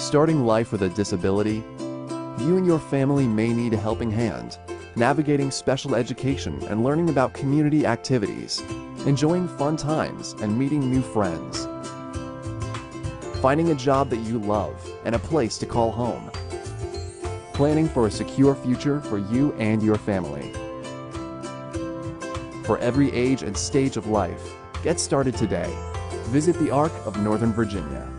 Starting life with a disability, you and your family may need a helping hand, navigating special education and learning about community activities, enjoying fun times and meeting new friends, finding a job that you love and a place to call home, planning for a secure future for you and your family. For every age and stage of life, get started today. Visit the ARC of Northern Virginia.